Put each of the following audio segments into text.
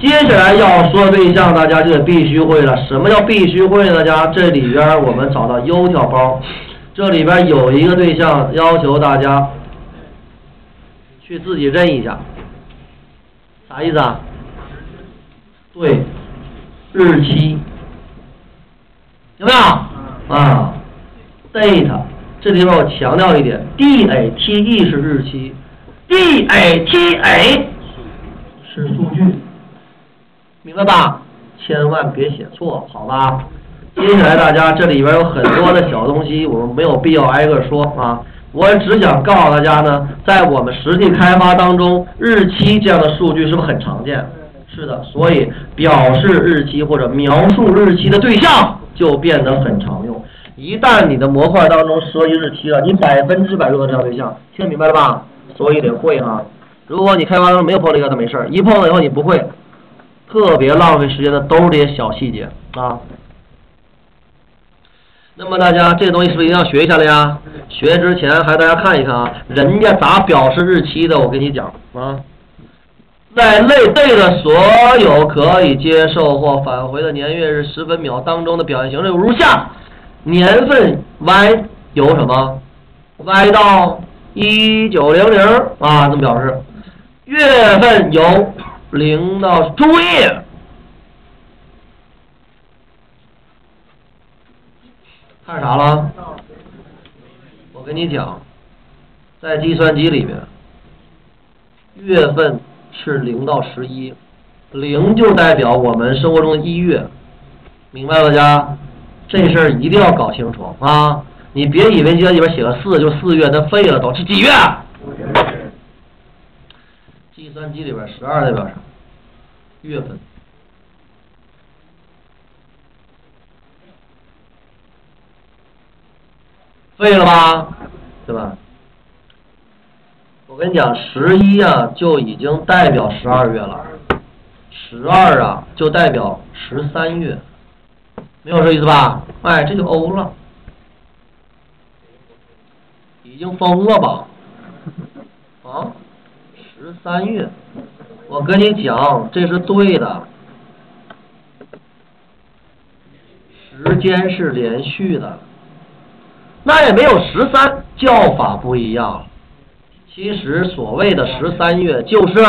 接下来要说对象，大家就得必须会了。什么叫必须会？大家这里边我们找到 U 条包，这里边有一个对象要求大家去自己认一下，啥意思啊？对，日期有没有啊？date 这里边我强调一点，date 是日期，data 是数据。明白吧？千万别写错，好吧？接下来大家这里边有很多的小东西，我们没有必要挨个说啊。我只想告诉大家呢，在我们实际开发当中，日期这样的数据是不是很常见？是的，所以表示日期或者描述日期的对象就变得很常用。一旦你的模块当中涉及日期了，你百分之百用到这样对象，听明白了吧？所以得会哈。如果你开发当中没有碰这个，那没事儿；一碰了以后你不会。特别浪费时间的都是这些小细节啊。那么大家这个东西是不是一定要学一下了呀？学之前还大家看一看啊，人家咋表示日期的？我跟你讲啊，在类对的所有可以接受或返回的年月日时分秒当中的表现形式如下：年份 Y 有什么？Y 到一九零零啊，这么表示。月份有。零到注意，看啥了？我跟你讲，在计算机里面，月份是零到十一，零就代表我们生活中的一月，明白了家？这事儿一定要搞清楚啊！你别以为计算机里边写个四就四月，那废了都是几月？计算机里边十二代表啥？月份，废了吧？对吧？我跟你讲，十一啊就已经代表十二月了，十二啊就代表十三月，没有这意思吧？哎，这就欧了，已经疯了吧？啊，十三月。我跟你讲，这是对的，时间是连续的，那也没有十三叫法不一样。其实所谓的十三月就是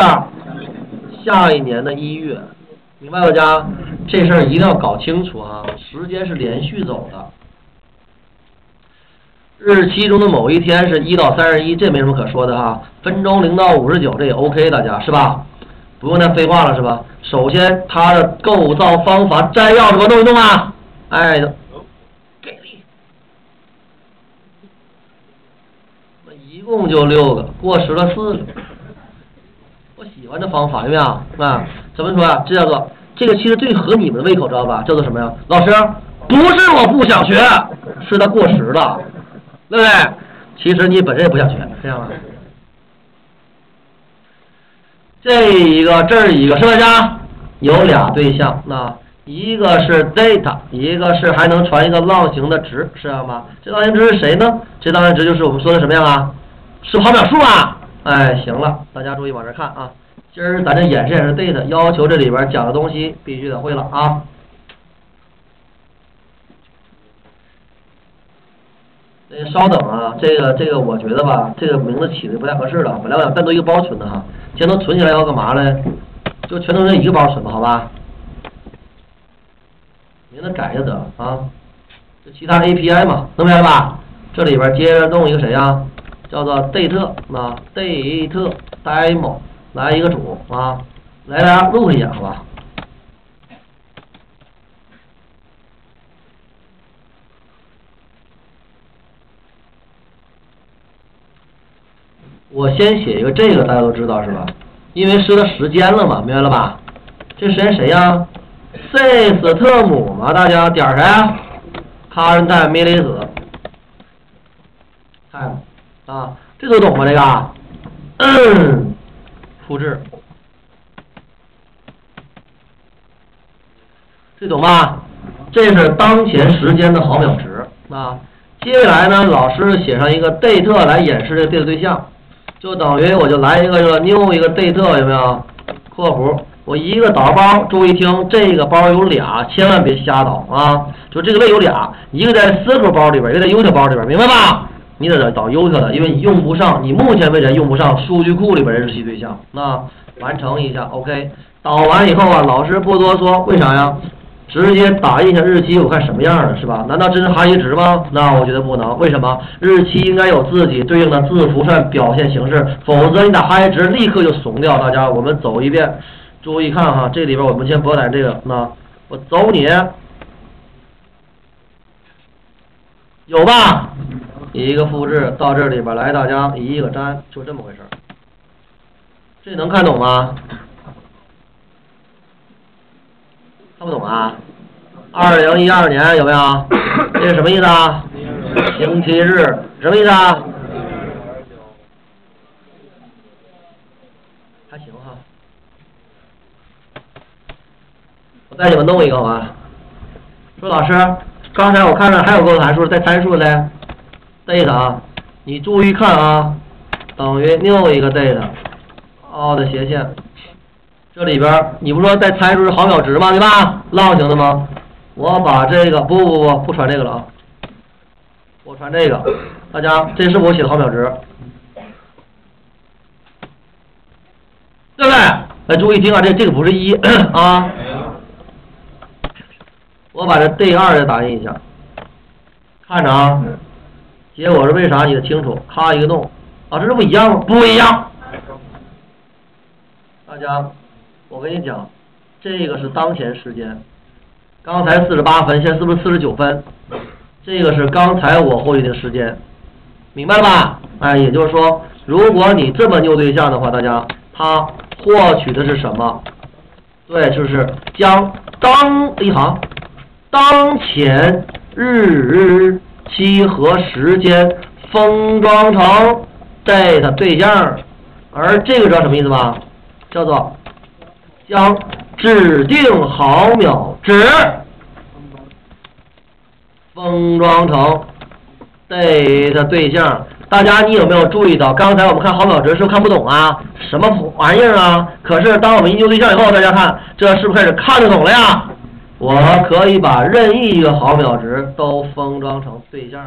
下一年的一月，明白了家？这事儿一定要搞清楚啊！时间是连续走的，日期中的某一天是一到三十一，这没什么可说的哈。分钟零到五十九，这也 OK，大家是吧？不用再废话了是吧？首先，它的构造方法摘要什么弄一弄啊？哎，给力！那一共就六个，过时了四个。我喜欢这方法，有没有啊？怎么说啊？这叫做这个其实最合你们的胃口，知道吧？叫做什么呀？老师，不是我不想学，是它过时了，对不对？其实你本身也不想学，这样吧？这一个这儿一个是不是啊有俩对象，那一个是 data，一个是还能传一个浪形的值，是吗？这浪形值是谁呢？这浪形值就是我们说的什么样啊？是毫秒数啊！哎，行了，大家注意往这看啊。今儿咱这演示演示 data，要求这里边讲的东西必须得会了啊。那稍等啊，这个这个我觉得吧，这个名字起的不太合适了。本来我想单独一个包存的哈，既然都存起来要干嘛嘞？就全都这一个包存吧，好吧？名字改就得了啊。就其他 API 嘛，能明白吧？这里边接着弄一个谁呀？叫做 date 啊，date demo 来一个主啊，来大家录一下好吧？我先写一个这个，大家都知道是吧？因为是个时间了嘛，明白了吧？这时间谁呀？sys 特姆嘛，大家点谁？current time 米离子。看啊，这都懂吗？这个，复制，这懂吧？这是当前时间的毫秒值啊。接下来呢，老师写上一个 date 来演示这个 date 对象。就等于我就来一个这个 new 一个 date 有没有？括弧，我一个导包，注意听，这个包有俩，千万别瞎导啊！就这个类有俩，一个在 Circle 包里边，一个在 U 特包里边，明白吧？你得导 U 特的，因为你用不上，你目前为止用不上数据库里边的日期对象。那完成一下，OK。导完以后啊，老师不多说，为啥呀？直接打印一下日期，我看什么样的是吧？难道这是哈希值吗？那我觉得不能。为什么？日期应该有自己对应的字符串表现形式，否则你打哈希值立刻就怂掉。大家，我们走一遍，注意看哈，这里边我们先不要打这个。那我走你，有吧？一个复制到这里边来，大家一个粘，就这么回事。这能看懂吗？看不懂啊？二零一二年有没有？这是什么意思啊？星期日什么意思啊？还行哈。我带你们弄一个吧？说老师，刚才我看着还有个函数带参数的，date 啊，你注意看啊，等于 new 一个 date，的斜线。这里边你不说再猜出是毫秒值吗？对吧？浪形的吗？我把这个不不不不传这个了啊，我传这个，大家这是我写的毫秒值，对不对？来注意听啊，这这个不是一 啊，我把这 day 二再打印一下，看着啊，结果是为啥？你得清楚，咔一个洞啊，这是不一样吗？不一样，大家。我跟你讲，这个是当前时间，刚才四十八分，现在是不是四十九分？这个是刚才我获取的时间，明白了吧？哎，也就是说，如果你这么拗对象的话，大家，它获取的是什么？对，就是将当一行当前日期和时间封装成 date 对象，而这个知道什么意思吗？叫做。将指定毫秒值封装成 date 对象。大家，你有没有注意到，刚才我们看毫秒值是不是看不懂啊？什么玩意儿啊？可是当我们研究对象以后，大家看，这是不是开始看得懂了呀？我可以把任意一个毫秒值都封装成对象。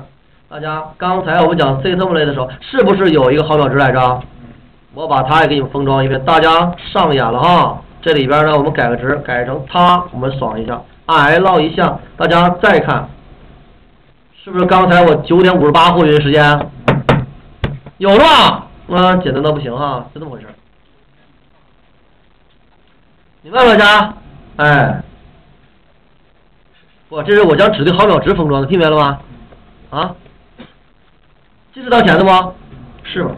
大家，刚才我们讲 c t m 类的时候，是不是有一个毫秒值来着？我把它也给你们封装一遍，大家上眼了哈。这里边呢，我们改个值，改成它，我们爽一下，L 一下，大家再看，是不是刚才我九点五十八获取的时间？有了？啊，简单到不行哈，就这么回事明白了家？哎，不，这是我将指定毫秒值封装的，听明白了吗？啊？这是当前的吗？是吧？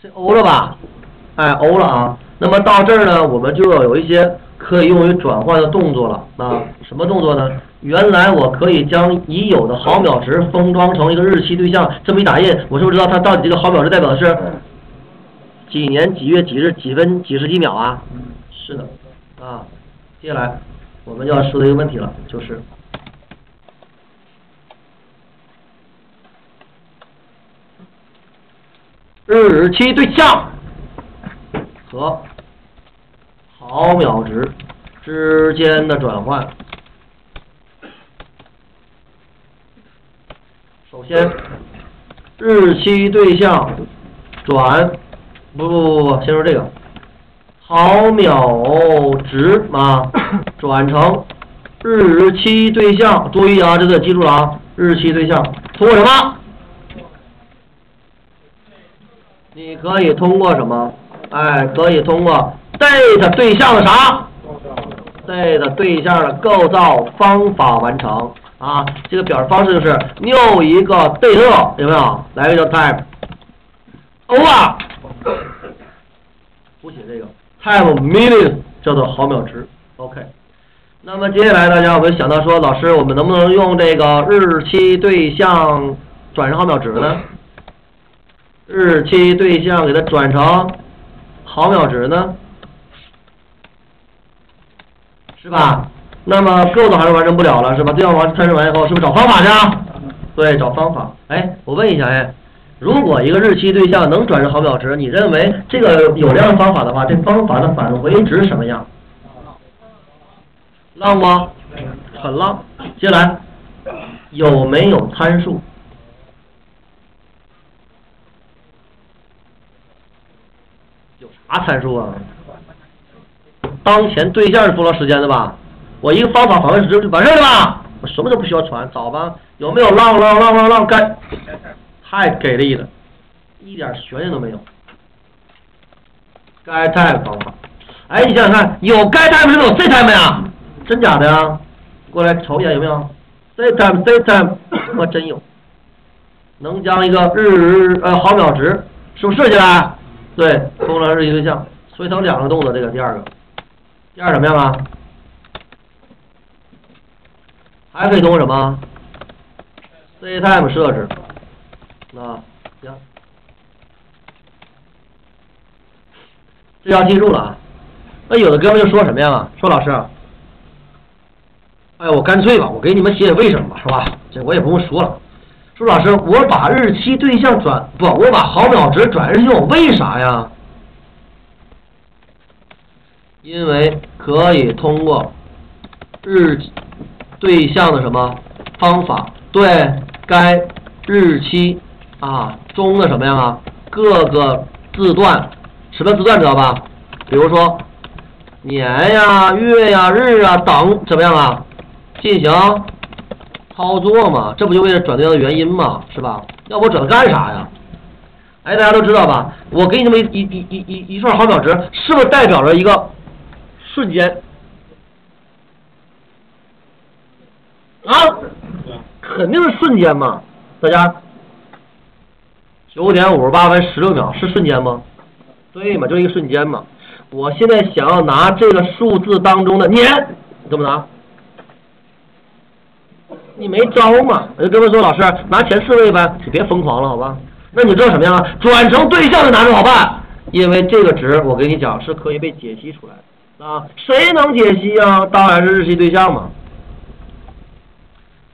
这 O 了吧？哎，O 了啊！那么到这儿呢，我们就要有一些可以用于转换的动作了啊！什么动作呢？原来我可以将已有的毫秒值封装成一个日期对象，这么一打印，我是不是知道它到底这个毫秒值代表的是几年几月几日几分几十几秒啊？是的，啊，接下来我们要说的一个问题了，就是日期对象。和毫秒值之间的转换。首先，日期对象转不不不，先说这个毫秒值啊，转成日期对象。注意啊，这个记住了啊，日期对象通过什么？你可以通过什么？哎，可以通过 date 对象的啥？date 对象的构造方法完成啊。这个表示方式就是 new 一个 date，有没有？来一个叫 time o 啊不写这个 time minutes 叫做毫秒值。OK。那么接下来大家我们想到说，老师，我们能不能用这个日期对象转成毫秒值呢？日期对象给它转成。毫秒值呢，是吧？那么构造还是完成不了了，是吧？这样完参数完以后，是不是找方法去？对，找方法。哎，我问一下，哎，如果一个日期对象能转成毫秒值，你认为这个有这样的方法的话，这方法的返回值什么样？浪吗？很浪。接下来有没有参数？有啥参数啊？当前对象是多长时间的吧？我一个方法访问值就完事儿了吧？我什么都不需要传，找吧。有没有浪浪浪浪浪该？太给力了，一点悬念都没有。该 time 方法，哎，你想想看，有该 time 是有 set time 呀？真假的呀？过来瞅一眼有没有？set time set time，我真有。能将一个日日呃毫秒值是不是设计来？对，功能日期对象，所以它有两个动作，这个第二个，第二什么样啊？还可以通过什么？C time 设置。啊，行，这要记住了啊。那有的哥们就说什么呀？说老师，哎，我干脆吧，我给你们写写为什么吧，是吧？这我也不用说了。说老师，我把日期对象转不，我把毫秒值转日期，我为啥呀？因为可以通过日对象的什么方法对该日期。啊，中的什么样啊？各个字段，什么字段知道吧？比如说年呀、月呀、日啊等，怎么样啊？进行操作嘛，这不就为了转对象的原因嘛，是吧？要不我转它干啥呀？哎，大家都知道吧？我给你们一一一一一串毫秒值，是不是代表着一个瞬间？啊，肯定是瞬间嘛，大家。九点五十八分十六秒是瞬间吗？对嘛，就一个瞬间嘛。我现在想要拿这个数字当中的年，怎么拿？你没招嘛？我就跟他说，老师拿前四位呗，你别疯狂了，好吧？那你知道什么样啊？转成对象的拿着好办，因为这个值我跟你讲是可以被解析出来的啊。谁能解析啊？当然是日期对象嘛。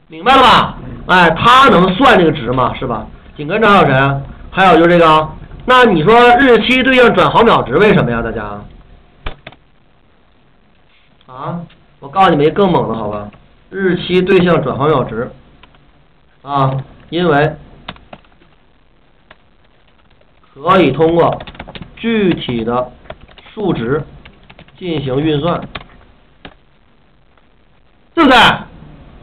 明白了吧？哎，他能算这个值嘛？是吧？紧跟着还有谁？还有就是这个，那你说日期对象转毫秒值为什么呀？大家啊，我告诉你们一个更猛的，好吧？日期对象转毫秒值啊，因为可以通过具体的数值进行运算，对不对？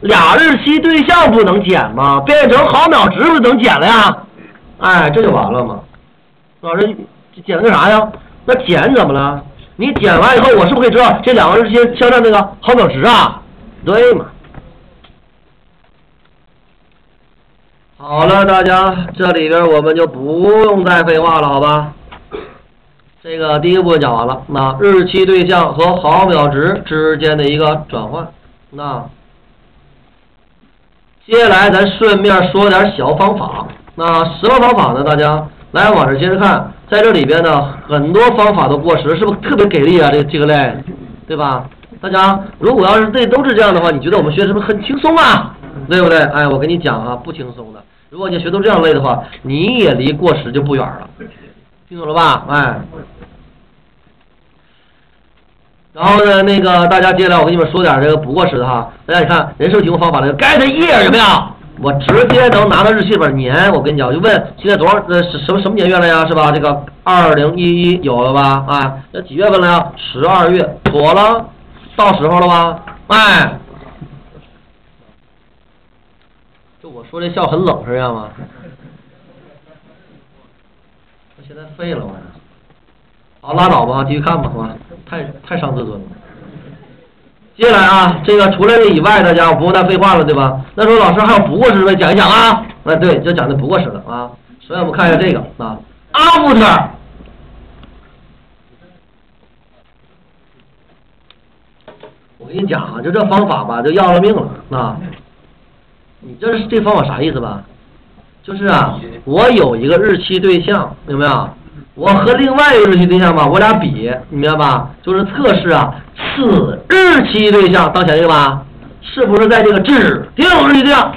俩日期对象不能减吗？变成毫秒值不能减了呀？哎，这就完了吗？老师，这减个啥呀？那减怎么了？你减完以后，我是不是可以知道这两个日期相占那个毫秒值啊？对嘛？好了，大家这里边我们就不用再废话了，好吧？这个第一个部分讲完了，那日期对象和毫秒值之间的一个转换，那接下来咱顺便说点小方法。那什么方法呢？大家来往这接着看，在这里边呢，很多方法都过时，是不是特别给力啊？这这个类，对吧？大家如果要是这都是这样的话，你觉得我们学是不是很轻松啊？对不对？哎，我跟你讲啊，不轻松的。如果你学都这样累的话，你也离过时就不远了，听懂了吧？哎。然后呢，那个大家接下来我跟你们说点这个不过时的哈。大家你看，人生提供方法的 get year 有没有？我直接能拿到日期本年，我跟你讲，我就问现在多少呃什什么什么年月了呀？是吧？这个二零一一有了吧？啊，那几月份了呀？十二月，妥了，到时候了吧？哎，就我说这笑很冷是这样吗？我现在废了我。好，拉倒吧，继续看吧，好吧？太太伤自尊了。接下来啊，这个除了这以外，大家我不用再废话了，对吧？那说老师还有不过时的，讲一讲啊。哎，对，就讲的不过时的啊。首先我们看一下这个啊，after。我跟你讲啊，就这方法吧，就要了命了啊。你这是这方法啥意思吧？就是啊，我有一个日期对象，明白没有？我和另外一个日期对象吧，我俩比，你明白吧？就是测试啊，此日期对象当前这个吧，是不是在这个指定日期对象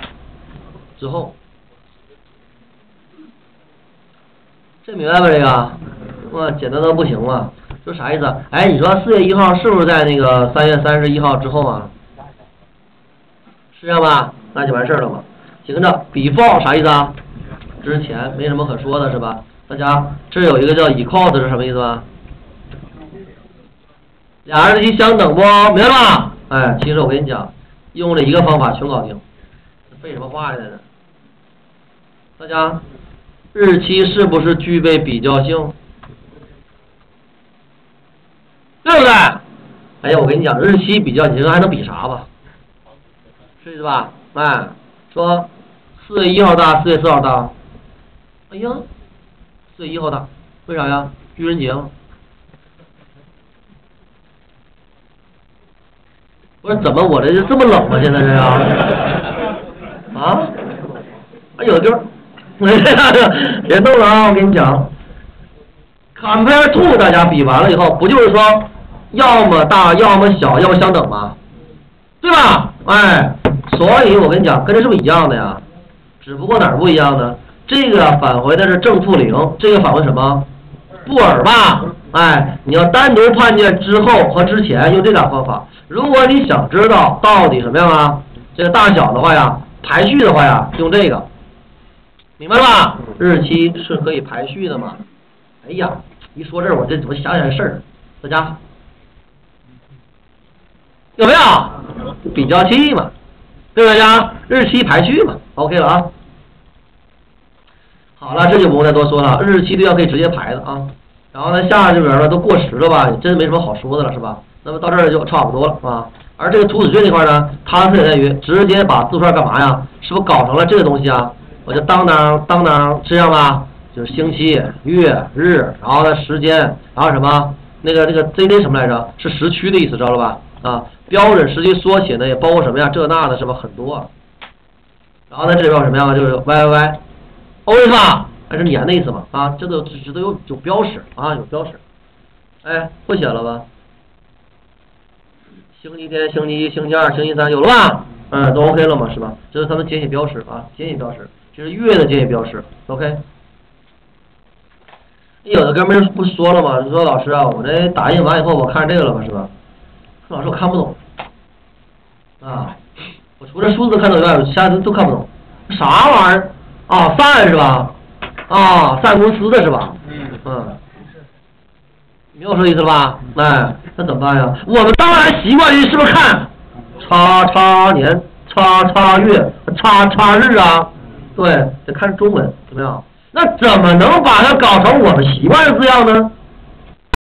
之后？这明白吧？这个，哇，简单的不行了。就啥意思？哎，你说四月一号是不是在那个三月三十一号之后啊？是这样吧？那就完事儿了嘛。行着，before 啥意思啊？之前没什么可说的是吧？大家这有一个叫 equal 是什么意思啊？俩日期相等不？明白吧？哎，其实我跟你讲，用了一个方法全搞定，废什么话呢？大家，日期是不是具备比较性？对不对？哎呀，我跟你讲，日期比较，你说还能比啥吧？是吧？哎，说四月一号大，四月四号大。哎呀，四月一号大，为啥呀？愚人节吗？不是，怎么我这就这么冷吗？现在是啊？啊？哎，有的地儿，别逗了啊！我跟你讲，compare to 大家比完了以后，不就是说？要么大，要么小，要么相等吗，对吧？哎，所以我跟你讲，跟这是不是一样的呀？只不过哪儿不一样呢？这个返回的是正负零，这个返回什么？布尔吧？哎，你要单独判断之后和之前，用这俩方法。如果你想知道到底什么样啊？这个大小的话呀，排序的话呀，用这个，明白吧？日期是可以排序的嘛？哎呀，一说这儿，我这怎么想起来事儿？大家。有没有比较器嘛？对大家日期排序嘛？OK 了啊。好了，这就不用再多说了。日期对象可以直接排的啊。然后呢，下这边呢都过时了吧？真没什么好说的了，是吧？那么到这儿就差不多了，啊？而这个图纸卷这块呢，它特点在于直接把字串干嘛呀？是不是搞成了这个东西啊？我就当当当当，这样吧？就是星期、月、日，然后呢时间，然后什么那个那个 ZD 什么来着？是时区的意思，知道了吧？啊。标准时期缩写呢，也包括什么呀？这那的是吧？很多。然后呢，这里边有什么呀？就是 Y Y Y，O 是吧？还是年的意思嘛？啊，这都这都有有标识啊，有标识。哎，会写了吧？星期天、星期一、星期二、星期三有了吧？嗯，都 OK 了嘛，是吧？这是他们简写标识啊，简写标识，这是月的简写标识，OK。有的哥们儿不说了吗？说老师啊，我这打印完以后，我看这个了吧，是吧？说老师，我看不懂，啊，我除了数字看懂以外，其他都都看不懂，啥玩意儿？啊，散是吧？啊，散公司的是吧？嗯，明白我说意思了吧？哎，那怎么办呀？我们当然习惯于是不是看叉叉年、叉叉月、叉叉日啊？对，得看中文，怎么样？那怎么能把它搞成我们习惯的字样呢？